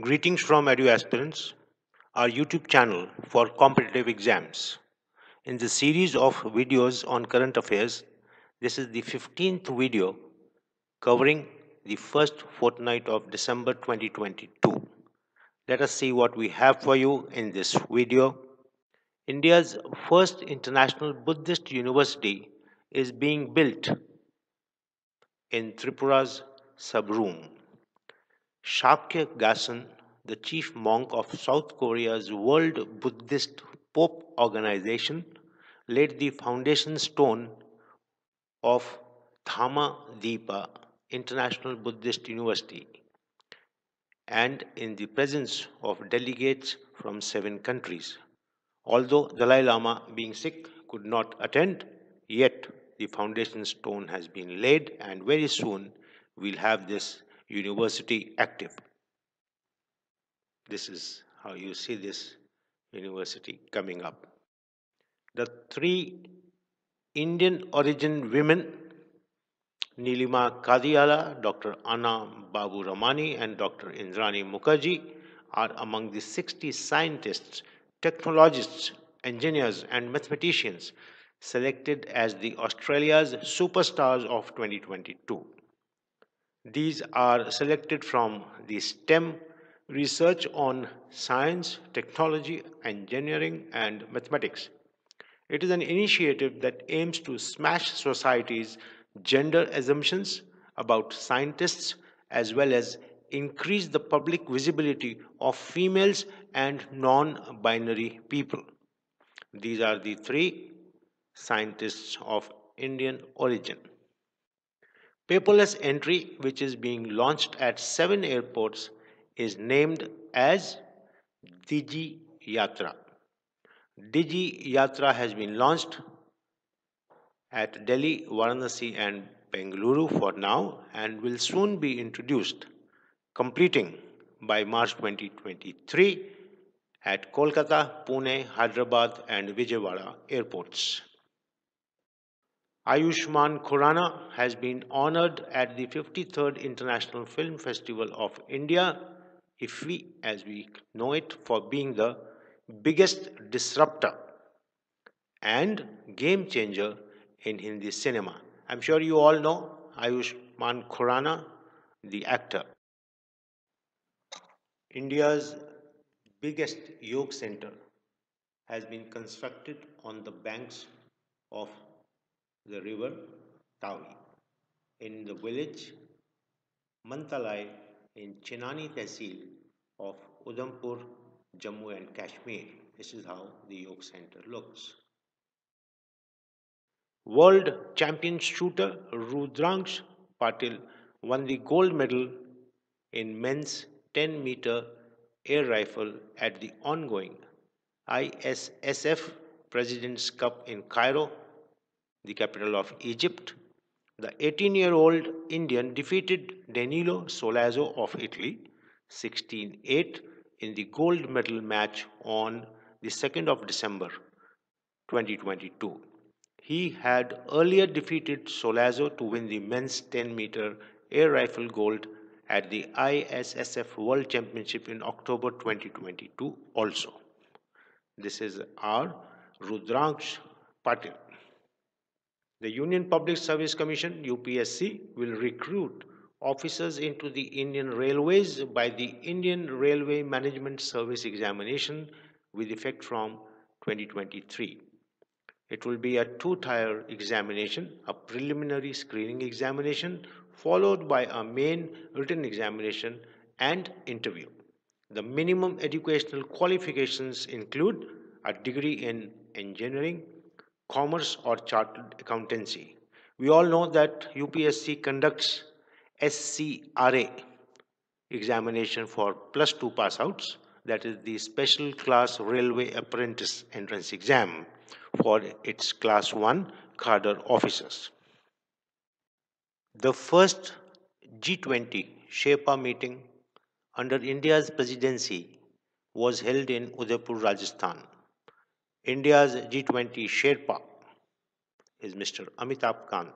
Greetings from EduAspirants, our YouTube channel for competitive exams. In the series of videos on current affairs, this is the 15th video covering the first fortnight of December 2022. Let us see what we have for you in this video. India's first international Buddhist university is being built in Tripura's Sabroom. Shakya Gasan, the chief monk of South Korea's World Buddhist Pope Organization, laid the foundation stone of Dhamma International Buddhist University and in the presence of delegates from seven countries. Although Dalai Lama, being sick, could not attend, yet the foundation stone has been laid and very soon we'll have this university active. This is how you see this university coming up. The three Indian origin women, Nilima Kadiala, Dr. Anna Babu Ramani, and Dr. Indrani Mukherjee, are among the 60 scientists, technologists, engineers, and mathematicians selected as the Australia's superstars of 2022. These are selected from the STEM research on science, technology, engineering, and mathematics. It is an initiative that aims to smash society's gender assumptions about scientists as well as increase the public visibility of females and non-binary people. These are the three scientists of Indian origin. Paperless entry, which is being launched at seven airports, is named as Digi Yatra. Digi Yatra has been launched at Delhi, Varanasi, and Bengaluru for now and will soon be introduced, completing by March 2023 at Kolkata, Pune, Hyderabad, and Vijayawada airports. Ayushmann Khurrana has been honored at the 53rd International Film Festival of India, IFFI as we know it, for being the biggest disruptor and game changer in Hindi cinema. I'm sure you all know Ayushmann Khurrana, the actor. India's biggest yoga center has been constructed on the banks of the river Tawi in the village Mantalai in Chenani Tehsil of Udhampur, Jammu and Kashmir. This is how the yoga center looks. World champion shooter Rudraksh Patil won the gold medal in men's 10 meter air rifle at the ongoing ISSF President's Cup in Cairo the capital of Egypt. The 18 year old Indian defeated Danilo Solazzo of Italy 16 8 in the gold medal match on the 2nd of December 2022. He had earlier defeated Solazzo to win the men's 10 meter air rifle gold at the ISSF World Championship in October 2022 also. This is our Rudraksh Patil. The Union Public Service Commission, UPSC, will recruit officers into the Indian Railways by the Indian Railway Management Service Examination with effect from 2023. It will be a two-tier examination, a preliminary screening examination followed by a main written examination and interview. The minimum educational qualifications include a degree in engineering, commerce or chartered accountancy. We all know that UPSC conducts SCRA examination for plus two pass outs, that is the Special Class Railway Apprentice Entrance Exam for its Class 1 cadre officers. The first G20 Sherpa meeting under India's presidency was held in Udaipur, Rajasthan. India's G20 Sherpa is Mr. Amitabh Kant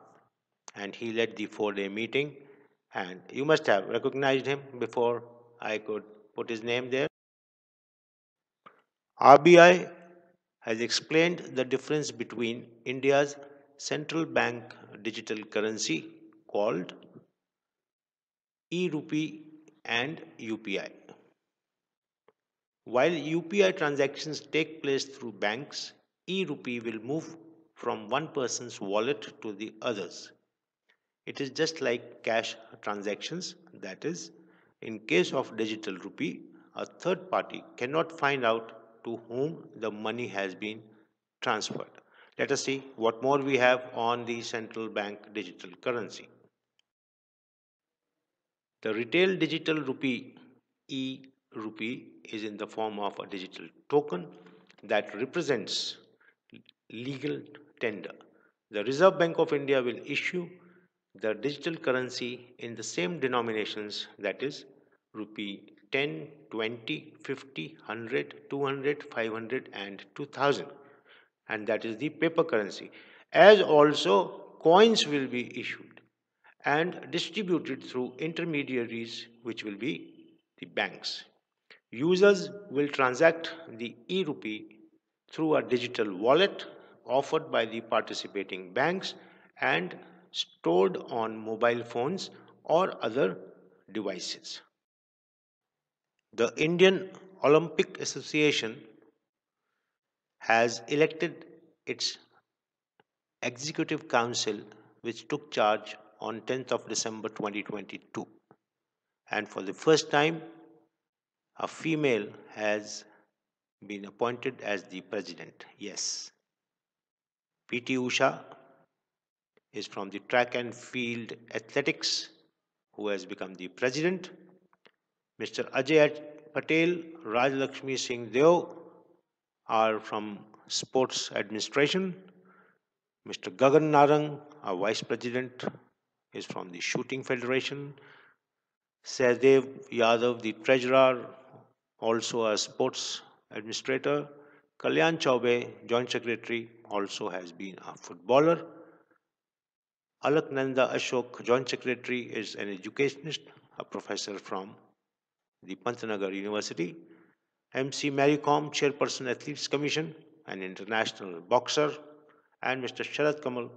and he led the four-day meeting and you must have recognized him before I could put his name there. RBI has explained the difference between India's central bank digital currency called e-rupee and UPI. While UPI transactions take place through banks, e-rupee will move from one person's wallet to the others. It is just like cash transactions, that is, in case of digital rupee, a third party cannot find out to whom the money has been transferred. Let us see what more we have on the central bank digital currency. The retail digital rupee e-rupee is in the form of a digital token that represents legal tender. The Reserve Bank of India will issue the digital currency in the same denominations that is rupee 10, 20, 50, 100, 200, 500 and 2000 and that is the paper currency as also coins will be issued and distributed through intermediaries which will be the banks. Users will transact the e-rupee through a digital wallet offered by the participating banks and stored on mobile phones or other devices. The Indian Olympic Association has elected its executive council which took charge on 10th of December 2022 and for the first time a female has been appointed as the president yes PT Usha is from the track and field athletics who has become the president. Mr. Ajay Patel, Raj Lakshmi Singh Deo are from sports administration. Mr. Gagan Narang, our vice president, is from the shooting federation. Sahdev Yadav, the treasurer, also a sports administrator. Kalyan Chaube, joint secretary, also has been a footballer. Alaknanda Ashok, Joint Secretary, is an educationist, a professor from the Pantnagar University. MC Mary Kom, Chairperson Athletes Commission, an international boxer. And Mr. Sharath Kamal,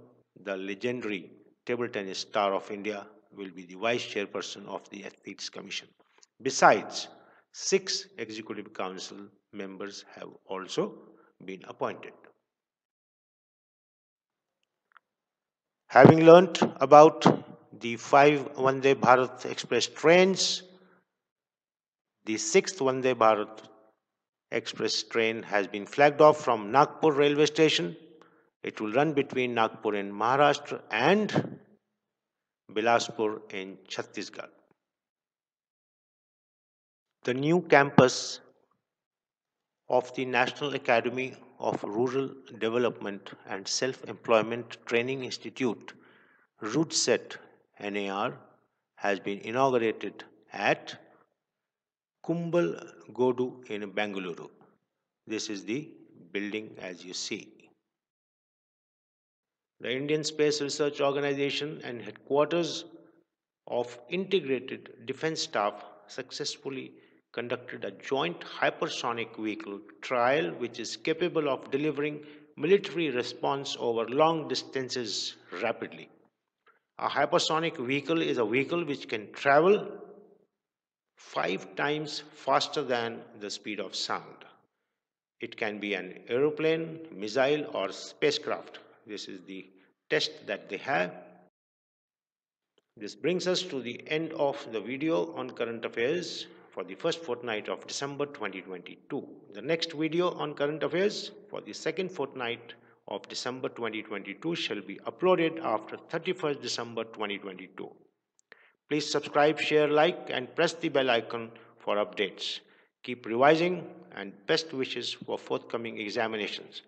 the legendary table tennis star of India, will be the Vice Chairperson of the Athletes Commission. Besides, six Executive Council members have also been appointed. Having learnt about the five Vande Bharat Express trains, the sixth Vande Bharat Express train has been flagged off from Nagpur railway station. It will run between Nagpur in Maharashtra and Bilaspur in Chhattisgarh. The new campus of the National Academy of Rural Development and Self-Employment Training Institute, RUDSET NAR, has been inaugurated at Kumbal Godu in Bangalore. This is the building as you see. The Indian Space Research Organization and headquarters of Integrated Defense Staff successfully conducted a joint hypersonic vehicle trial which is capable of delivering military response over long distances rapidly. A hypersonic vehicle is a vehicle which can travel five times faster than the speed of sound. It can be an aeroplane, missile or spacecraft. This is the test that they have. This brings us to the end of the video on current affairs for the first fortnight of December 2022. The next video on current affairs for the second fortnight of December 2022 shall be uploaded after 31st December 2022. Please subscribe, share, like and press the bell icon for updates. Keep revising and best wishes for forthcoming examinations.